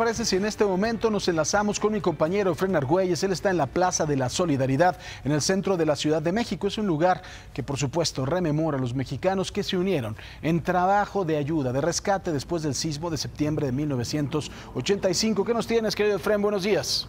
parece si en este momento nos enlazamos con mi compañero Efren Argüelles? Él está en la Plaza de la Solidaridad, en el centro de la Ciudad de México. Es un lugar que, por supuesto, rememora a los mexicanos que se unieron en trabajo de ayuda, de rescate después del sismo de septiembre de 1985. ¿Qué nos tienes, querido Efren? Buenos días.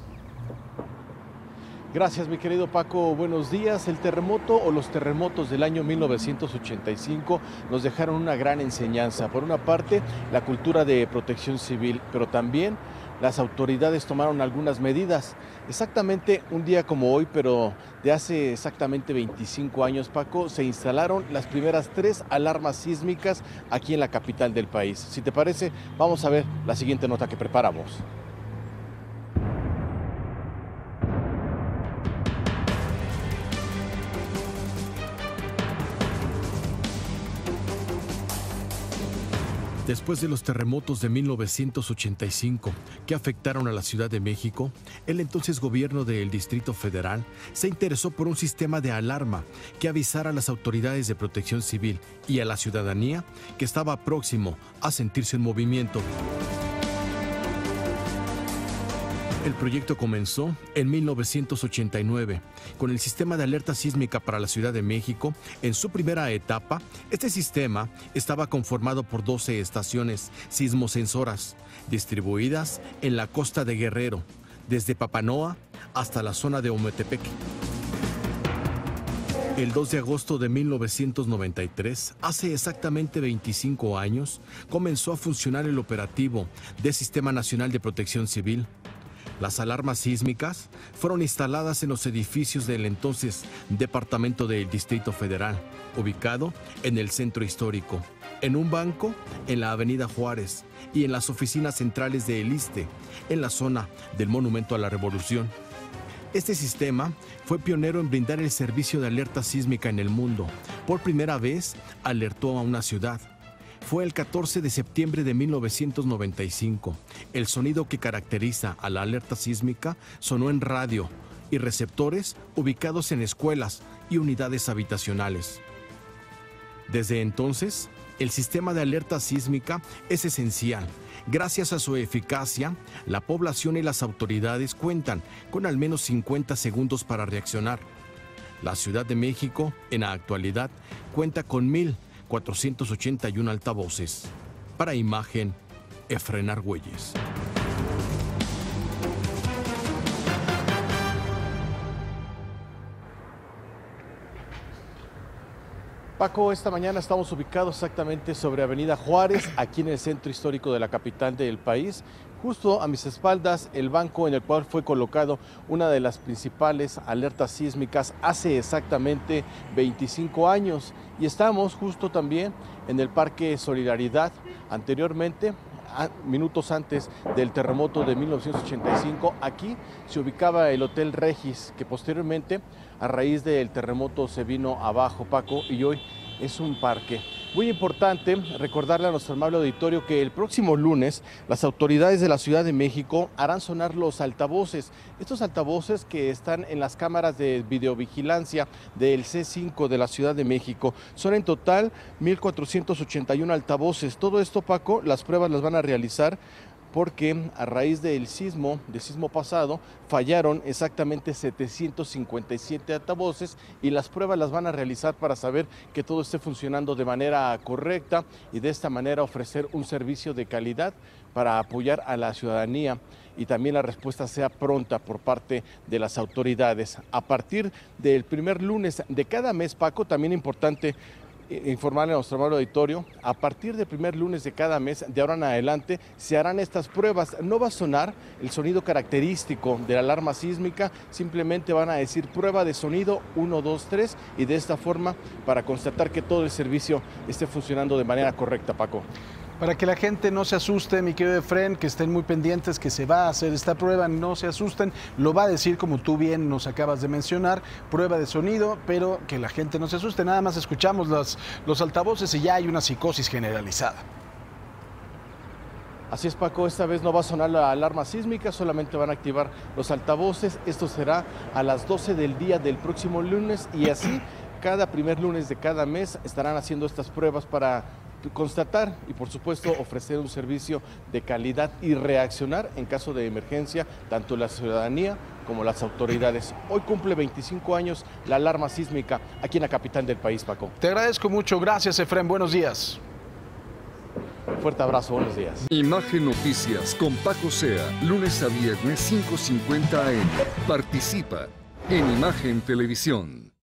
Gracias, mi querido Paco. Buenos días. El terremoto o los terremotos del año 1985 nos dejaron una gran enseñanza. Por una parte, la cultura de protección civil, pero también las autoridades tomaron algunas medidas. Exactamente un día como hoy, pero de hace exactamente 25 años, Paco, se instalaron las primeras tres alarmas sísmicas aquí en la capital del país. Si te parece, vamos a ver la siguiente nota que preparamos. Después de los terremotos de 1985 que afectaron a la Ciudad de México, el entonces gobierno del Distrito Federal se interesó por un sistema de alarma que avisara a las autoridades de protección civil y a la ciudadanía que estaba próximo a sentirse en movimiento. El proyecto comenzó en 1989 con el sistema de alerta sísmica para la Ciudad de México. En su primera etapa, este sistema estaba conformado por 12 estaciones sismosensoras distribuidas en la costa de Guerrero, desde Papanoa hasta la zona de Ometepec. El 2 de agosto de 1993, hace exactamente 25 años, comenzó a funcionar el operativo del Sistema Nacional de Protección Civil las alarmas sísmicas fueron instaladas en los edificios del entonces Departamento del Distrito Federal, ubicado en el centro histórico, en un banco en la Avenida Juárez y en las oficinas centrales de El Iste, en la zona del Monumento a la Revolución. Este sistema fue pionero en brindar el servicio de alerta sísmica en el mundo. Por primera vez alertó a una ciudad, fue el 14 de septiembre de 1995. El sonido que caracteriza a la alerta sísmica sonó en radio y receptores ubicados en escuelas y unidades habitacionales. Desde entonces, el sistema de alerta sísmica es esencial. Gracias a su eficacia, la población y las autoridades cuentan con al menos 50 segundos para reaccionar. La Ciudad de México, en la actualidad, cuenta con mil 481 altavoces. Para imagen, Efren Argüelles. Paco, esta mañana estamos ubicados exactamente sobre Avenida Juárez, aquí en el centro histórico de la capital del país. Justo a mis espaldas, el banco en el cual fue colocado una de las principales alertas sísmicas hace exactamente 25 años. Y estamos justo también en el Parque Solidaridad. Anteriormente, minutos antes del terremoto de 1985, aquí se ubicaba el Hotel Regis, que posteriormente, a raíz del terremoto, se vino abajo, Paco, y hoy es un parque. Muy importante recordarle a nuestro amable auditorio que el próximo lunes las autoridades de la Ciudad de México harán sonar los altavoces. Estos altavoces que están en las cámaras de videovigilancia del C5 de la Ciudad de México. Son en total 1.481 altavoces. Todo esto, Paco, las pruebas las van a realizar porque a raíz del sismo, del sismo pasado, fallaron exactamente 757 altavoces y las pruebas las van a realizar para saber que todo esté funcionando de manera correcta y de esta manera ofrecer un servicio de calidad para apoyar a la ciudadanía y también la respuesta sea pronta por parte de las autoridades. A partir del primer lunes de cada mes, Paco, también importante informarle a nuestro amable auditorio, a partir del primer lunes de cada mes, de ahora en adelante, se harán estas pruebas. No va a sonar el sonido característico de la alarma sísmica, simplemente van a decir prueba de sonido 1, 2, 3 y de esta forma para constatar que todo el servicio esté funcionando de manera correcta, Paco. Para que la gente no se asuste, mi querido Efren, que estén muy pendientes que se va a hacer esta prueba, no se asusten, lo va a decir como tú bien nos acabas de mencionar, prueba de sonido, pero que la gente no se asuste, nada más escuchamos los, los altavoces y ya hay una psicosis generalizada. Así es Paco, esta vez no va a sonar la alarma sísmica, solamente van a activar los altavoces, esto será a las 12 del día del próximo lunes y así cada primer lunes de cada mes estarán haciendo estas pruebas para constatar y por supuesto ofrecer un servicio de calidad y reaccionar en caso de emergencia tanto la ciudadanía como las autoridades. Hoy cumple 25 años la alarma sísmica aquí en la capital del país, Paco. Te agradezco mucho, gracias Efren, buenos días. fuerte abrazo, buenos días. Imagen Noticias con Paco Sea, lunes a viernes 5.50 AM. Participa en Imagen Televisión.